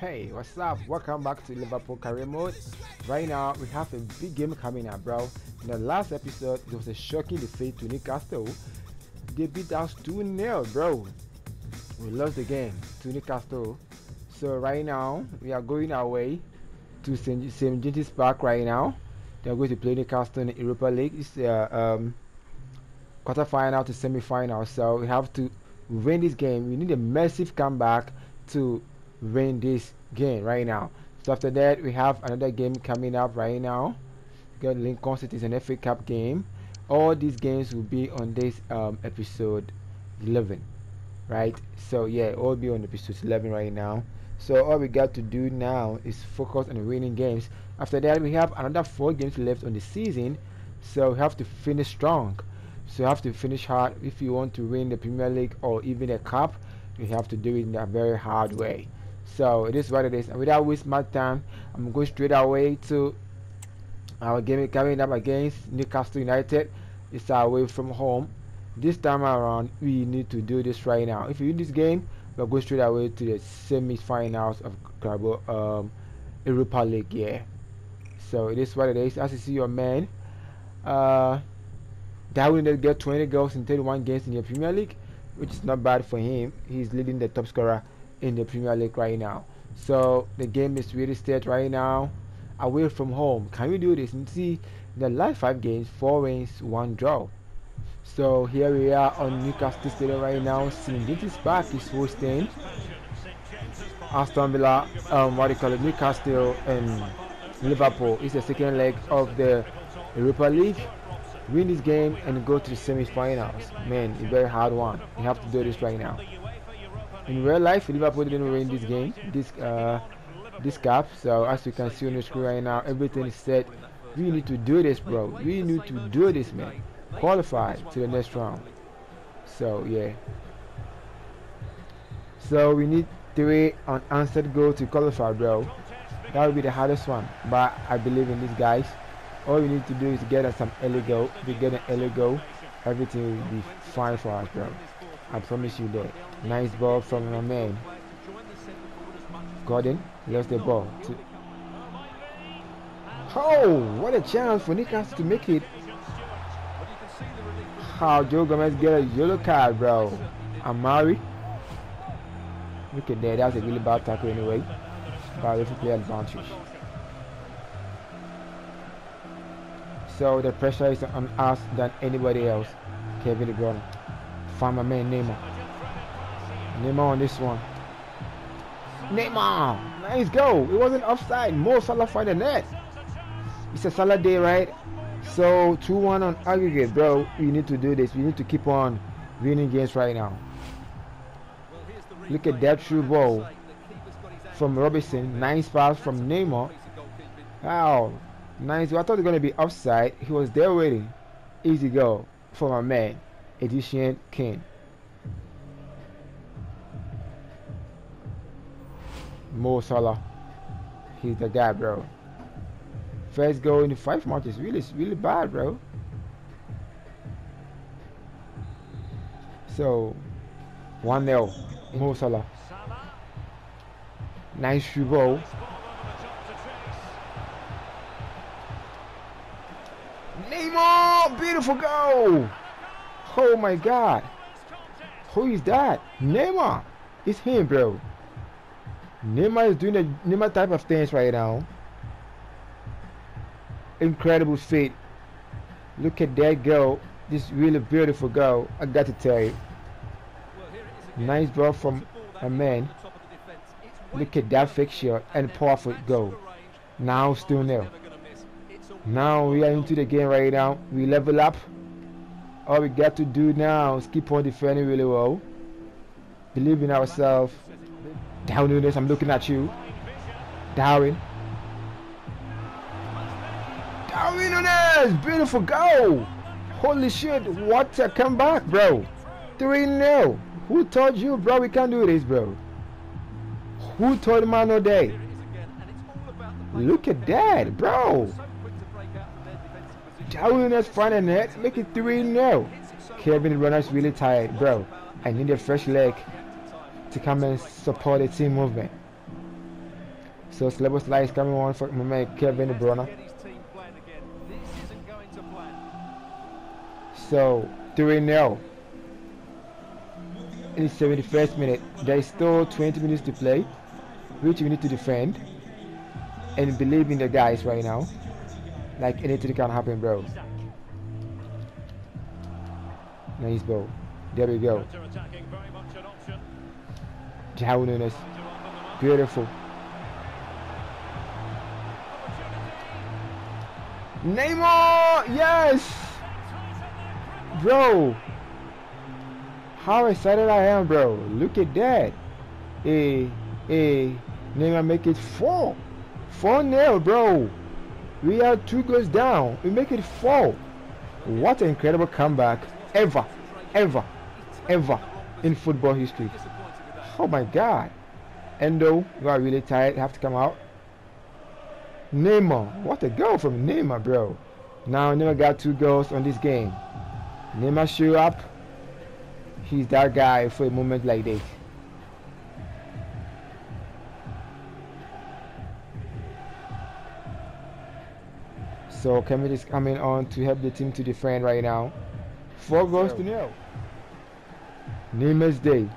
Hey, what's up? Welcome back to Liverpool Career Mode. Right now, we have a big game coming up, bro. In the last episode, it was a shocking defeat to Newcastle. They beat us 2 0, bro. We lost the game to Newcastle. So, right now, we are going away to St. James's Park right now. They're going to play Newcastle in the Europa League. It's uh, um, quarter final to semi final. So, we have to win this game. We need a massive comeback to win this game right now. So after that, we have another game coming up right now. We got Lincoln City is an FA Cup game. All these games will be on this um, episode 11, right? So yeah, all be on episode 11 right now. So all we got to do now is focus on winning games. After that, we have another four games left on the season. So we have to finish strong. So you have to finish hard if you want to win the Premier League or even a cup. You have to do it in a very hard way. So it is what it is. And without waste my time, I'm going straight away to our game coming up against Newcastle United. It's away from home. This time around, we need to do this right now. If you win this game, we'll go straight away to the semi-finals of Carbo, um, Europa League. Yeah. So it is what it is. As you see, your man, uh, Darwin did get 20 goals in 31 games in the Premier League, which is not bad for him. He's leading the top scorer in the Premier League right now. So the game is really set right now. Away from home, can we do this? And see, the last five games, four wins, one draw. So here we are on Newcastle Stadium right now. James's Park is hosting Aston Villa, um, what do you call it, Newcastle and Liverpool. It's the second leg of the Europa League. Win this game and go to the semi-finals. Man, it's a very hard one. You have to do this right now in real life Liverpool didn't win this game this uh, this cup. So as you can see on the screen right now everything is set. We need to do this bro. We need to do this man. Qualify to the next round. So yeah. So we need three unanswered goals to qualify bro. That will be the hardest one. But I believe in these guys. All we need to do is get us some early goal we get an early goal. Everything will be fine for us bro I promise you that. Nice ball from my man. Gordon lost the ball. To oh, what a chance for Newcastle to make it. How Joe Gomez get a yellow card, bro. Amari. Look at that. That was a really bad tackle anyway. But we play advantage. So the pressure is on us than anybody else. Kevin De Bruyne. Find my man Neymar. Neymar on this one. Neymar! Nice go! It wasn't offside. Mo Salah find the net. It's a Salah day, right? So 2-1 on aggregate, bro. We need to do this. We need to keep on winning games right now. Look at that true ball from Robinson. Nice pass from Neymar. Wow. Nice. I thought it was going to be offside. He was there waiting. Easy go for my man. Edition King. Mo Salah. He's the guy, bro. First goal in the five matches. Really, really bad, bro. So, 1 0. Mo Salah. Nice shoe ball. Neymar! Beautiful goal! Oh my god. Who is that? Neymar. It's him, bro. Neymar is doing a Neymar type of things right now. Incredible feat. Look at that girl. This really beautiful girl. I got to tell you. Nice ball from a man. Look at that fixture and powerful goal. Now still nil. Now we are into the game right now. We level up. All we got to do now is keep on defending really well. Believe in ourselves. Darwin Núñez, I'm looking at you. Darwin. Darwin Núñez! Beautiful goal! Holy shit, what a comeback, bro. 3-0. Who told you, bro, we can't do this, bro? Who told Mano Day? Look at that, bro. Darwin Núñez find a net, make it 3-0. Kevin Runner's really tired, bro. I need a fresh leg to come and support the team movement. So Szoboszlai is coming on for my man Kevin De Bruyne. So 3 0. In the 71st minute, there is still 20 minutes to play, which we need to defend and believe in the guys right now. Like anything can happen, bro. Nice ball. There we go. João Nunes. Beautiful. Neymar! Yes! Bro! How excited I am, bro. Look at that. Hey, hey. Neymar make it four. Four nil, bro. We are two goals down. We make it four. What an incredible comeback. Ever, ever, ever in football history. Oh my god. Endo, you are really tired. Have to come out. Neymar. What a goal from Neymar, bro. Now Neymar got two goals on this game. Neymar show up. He's that guy for a moment like this. So Kevin is coming on to help the team to defend right now. Four goals to nil. Neymar's day.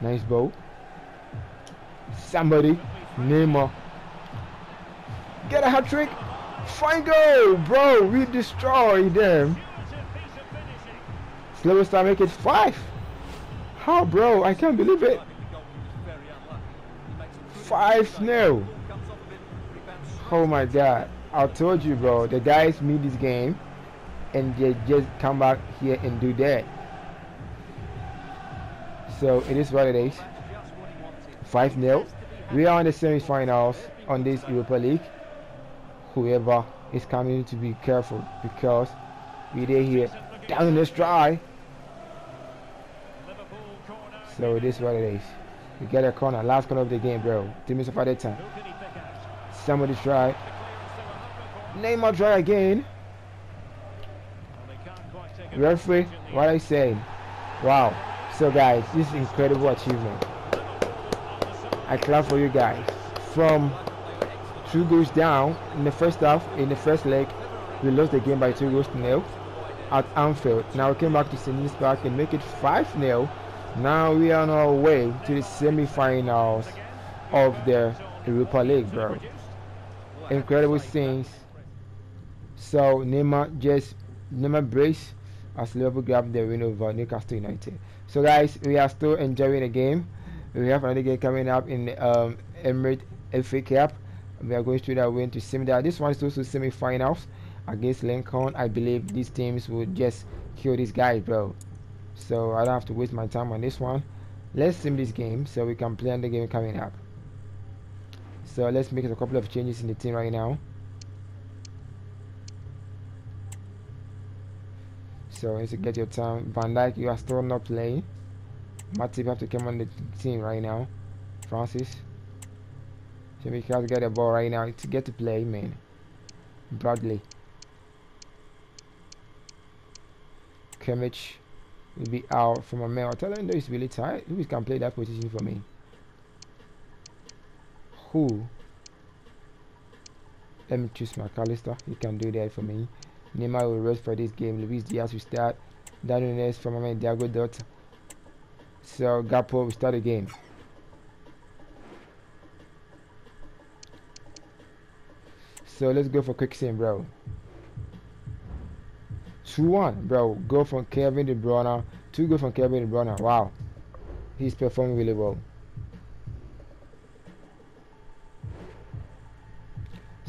Nice ball. Somebody. Neymar. Get a hat trick. Fine goal, bro. We destroy them. Slow star make it five. How, bro? I can't believe it. Five nil. Oh my god. I told you, bro. The guys meet this game and they just come back here and do that. So it is what it is. 5 0. We are in the semi-finals on this Europa League. Whoever is coming to be careful because we are here down in this dry. So it is what it is. We get a corner, last corner of the game, bro. Two minutes of time. Somebody try. Neymar try again. Referee, what I say? Wow. So guys, this is incredible achievement. I clap for you guys. From two goals down in the first half, in the first leg, we lost the game by two goals to nil at Anfield. Now we came back to St. Park and make it 5 0. Now we are on our way to the semi-finals of the Europa League, bro. Incredible scenes. So Neymar just Neymar brace as Liverpool grab the win over Newcastle United. So guys, we are still enjoying the game. We have another game coming up in um, Emirates FA Cup. We are going through that win to semi. This one is also semi-finals against Lincoln. I believe these teams will just kill these guys, bro. So I don't have to waste my time on this one. Let's sim this game so we can play on the game coming up. So let's make a couple of changes in the team right now. So as you get your time, Van Dijk, you are still not playing. Matip have to come on the team right now. Francis. We have to get the ball right now to get to play, man. Bradley. Kimmich will be out from a male. I tell him he's really tired. Who can play that position for me? Who? Let me choose McAllister. He can do that for me. Neymar will rest for this game. Luis Diaz will start. Daniel from my man Diogo Jota. So Gakpo will start the game. So let's go for quick sim, bro. 2-1, bro. Go from Kevin De Bruyne. Two go from Kevin De Bruyne. Wow. He's performing really well.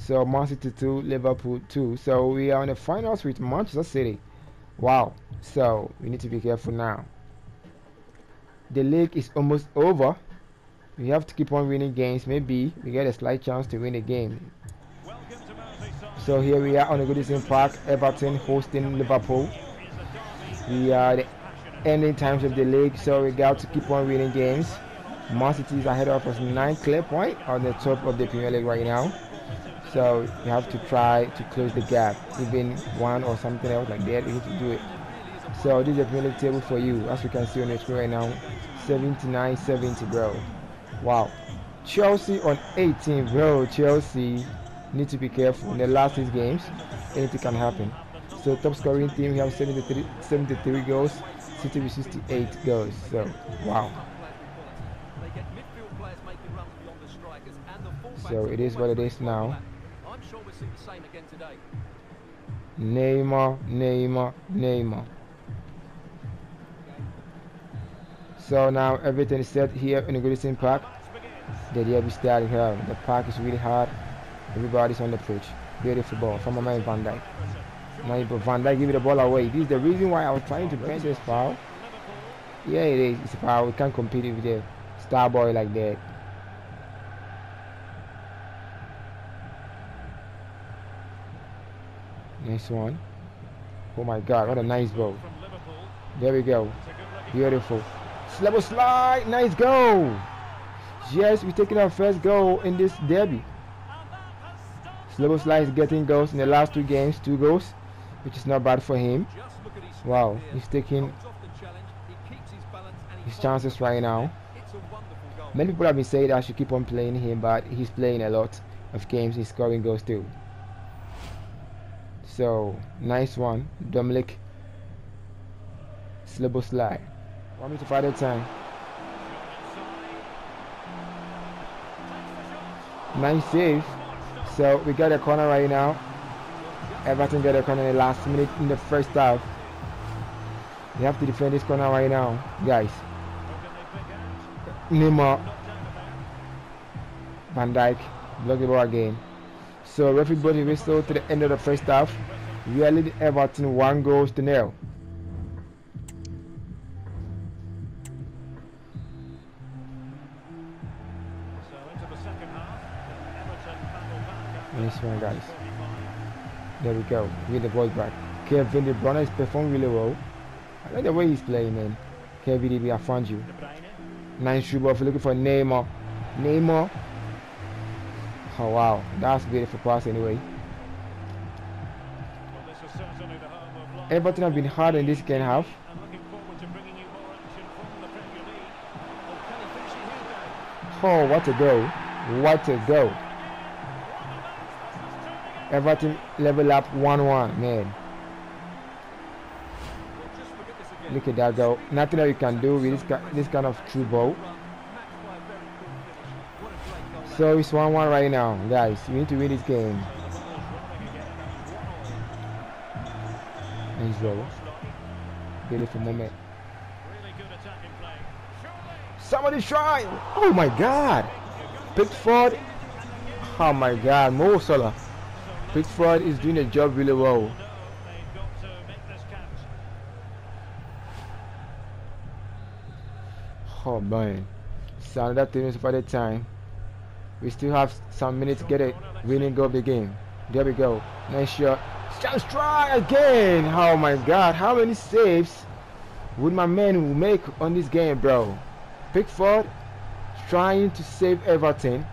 So Man City 2, Liverpool 2. So we are in the finals with Manchester City. Wow. So we need to be careful now. The league is almost over. We have to keep on winning games. Maybe we get a slight chance to win a game. So here we are on the Goodison Park, Everton hosting Liverpool. We are the ending times of the league, so we got to keep on winning games. Man City is ahead of us, nine clear point on the top of the Premier League right now. So you have to try to close the gap, even one or something else like that. You need to do it. So this is a League table for you, as you can see on the screen right now. 79 70, bro. Wow. Chelsea on 18, bro. Chelsea need to be careful in the last six games. Anything can happen. So top scoring team, we have 73, 73 goals. City with 68 goals. So wow. So it is what it is now. See the same again today. Neymar, Neymar, Neymar. So now everything is set here in the Goodison Park. The derby started here. The park is really hard. Everybody's on the pitch. Beautiful ball from my man Van Dijk. Now Van Dijk give the ball away. This is the reason why I was trying to prevent this foul. Yeah, it is. It's a foul. We can't compete with the star boy like that. Nice one. Oh my god, what a nice ball. There we go. Beautiful. Level slide. Nice goal. Yes, we're taking our first goal in this derby. Szoboszlai is getting goals in the last two games, two goals, which is not bad for him. Wow, he's taking his chances right now. Many people have been saying I should keep on playing him, but he's playing a lot of games. He's scoring goals too. So nice one, Dominic Szoboszlai. Want me to at a time. Nice save. So we got a corner right now. Everton got a corner in the last minute in the first half. We have to defend this corner right now, guys. Neymar, Van Dijk, block the ball again. So referee body whistle to the end of the first half. We are leading Everton one goal to nil. Nice one, guys. There we go. Get the ball back. Kevin De Bruyne is performing really well. I like the way he's playing, man. Kevin I found you. Nice shoot, if you're looking for Neymar. Neymar Oh wow, that's beautiful pass anyway. Everton have been hard in this game half. Oh, what a goal. What a goal. Everton level up 1-1, man. Look at that goal. Nothing that you can do with this, this kind of true ball. So it's 1-1 right now, guys. We need to win this game. Nice goal. Beautiful moment. Somebody try! Oh my god! Pickford! Oh my god, Mo Salah. Pickford is doing a job really well. Oh man. So another 10 minutes for the time. We still have some minutes to get a winning goal of the game. There we go. Nice shot. Just try again. Oh my god. How many saves would my man make on this game, bro? Pickford trying to save Everton.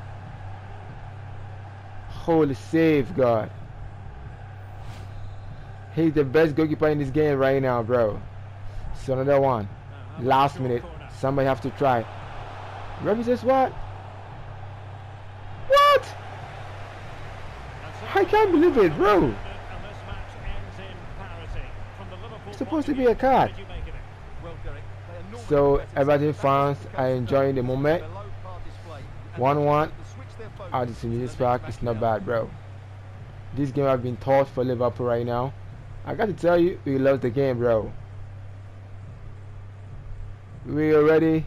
Holy save, God. He's the best goalkeeper in this game right now, bro. So another one. Last minute. Somebody have to try. Referee? What? I can't believe it, bro. It's supposed to be a card. So Everton fans are enjoying the moment. 1-1 at ah, the St. Park. It's not bad, bro. This game has been tough for Liverpool right now. I got to tell you, we love the game, bro. We already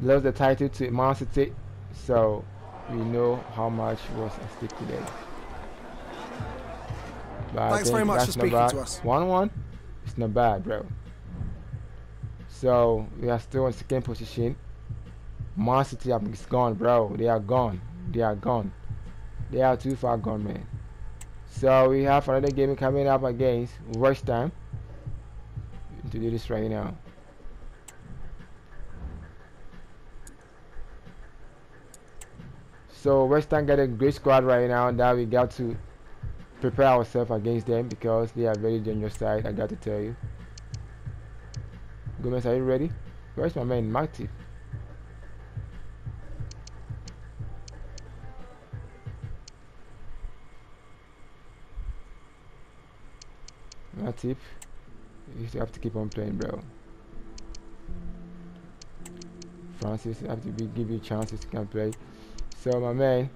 lost the title to Man City, so we know how much was at stake today. But Thanks very much for speaking to us. 1 1, it's not bad, bro. So we are still in second position. Man City is gone, bro. They are gone. They are gone. They are too far gone, man. So we have another game coming up against West Ham. To do this right now. So West Ham got a great squad right now that we got to prepare ourselves against them because they are very dangerous side, I got to tell you. Gomez, are you ready? Where's my man, Marty? Matip, you have to keep on playing, bro. Francis, I have to be, give you chances to can play. So, my man,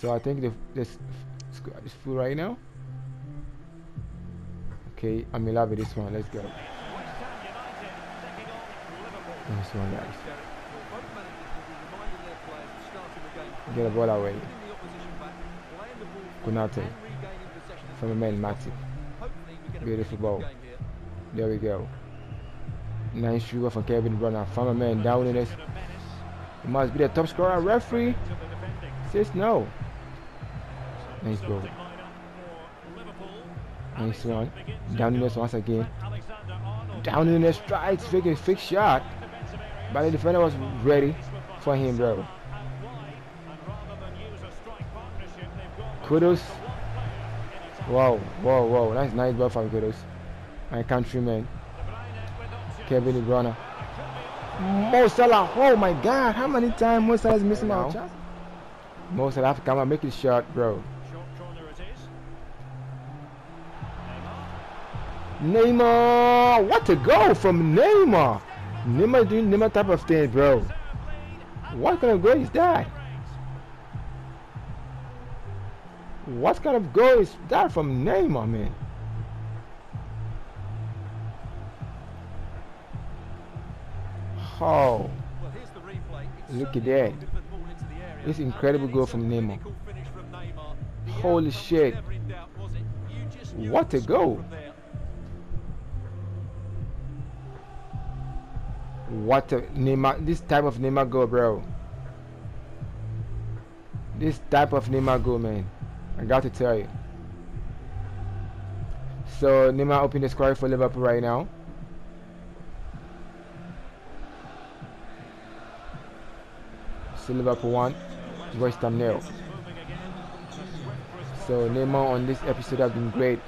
so I think this is full right now. Okay, I'm in love with this one. Let's go. Nice one, guys. Get the ball away. Konate from the man Matip. Beautiful ball. There we go. Nice shooter from Kevin De Bruyne. From a man down in this. He must be the top scorer. Referee says no. Nice goal. Nice one. Down in this once again. Down in the strikes. Fake a fixed shot. But the defender was ready for him, bro. Kudus. Wow, whoa, whoa. That's nice ball from Kudus. My countryman. Kevin De Bruyne. Mo Salah. Oh my God. How many times Mo Salah is missing out chance? Mo Salah have to come and make his shot, bro. Neymar. What a goal from Neymar. Neymar doing Neymar type of thing, bro. What kind of goal is that? What kind of goal is that from Neymar, man? Oh. Look at that. This incredible goal from Neymar. Holy shit. What a goal. What a Neymar. This type of Neymar goal, bro. This type of Neymar goal, man. I got to tell you. So Neymar opened the score for Liverpool right now. So Liverpool 1, West Ham nil. So Neymar on this episode have been great.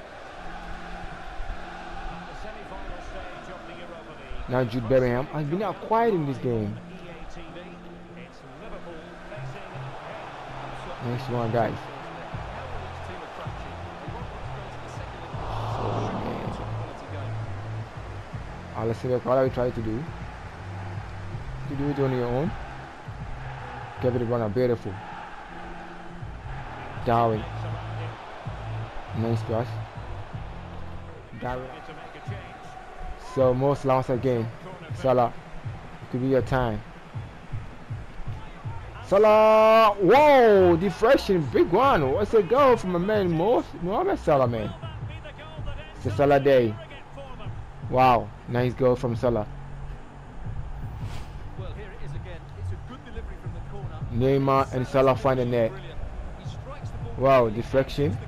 Now Jude Bellingham has been quiet in this game. Next one, guys. Uh, let's see what we try to do. To do it on your own. Kevin Bruyne, beautiful. Darwin. Nice pass. Darwin. So most once again. Salah. It could be your time. Salah! Whoa! Deflection, big one. What's a goal from a man, most Mohamed Salah, man? It's a Salah day. Wow, nice goal from Salah. Neymar and Salah find the net. Wow, deflection.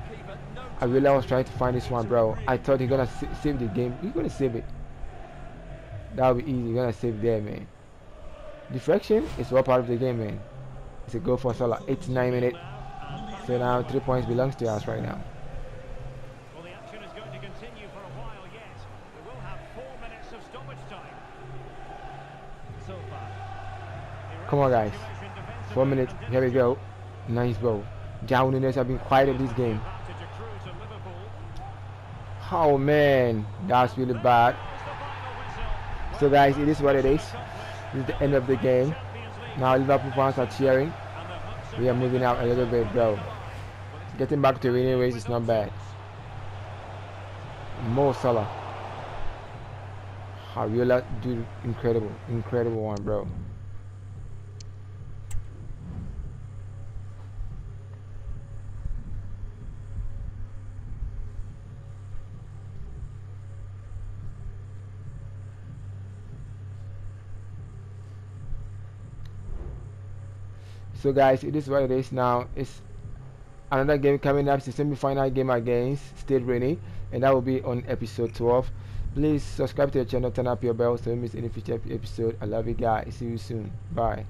I really was trying to find this one, bro. I thought he's gonna save the game. He's gonna save it. That'll be easy. He's gonna save there, man. Deflection is what part of the game, man. It's a goal for Salah. 89 minute. So now three points belongs to us right now. Well, the action is going to continue for a while yet. We will have four minutes of stoppage time. So far. Come on, guys. Four minutes. Here we go. Nice ball. Downliness have been quiet in this game. Oh man, that's really bad. So guys, it is what it is. This is the end of the game. Now Liverpool fans are cheering. We are moving out a little bit, bro. Getting back to winning ways is not bad. Mo Salah. Hariola dude, incredible, incredible one, bro. So guys, it is what it is now. It's another game coming up. It's the semi-final game against Stade Rennais, and that will be on episode 12. Please subscribe to the channel, turn up your bell so you miss any future episode. I love you guys. See you soon. Bye.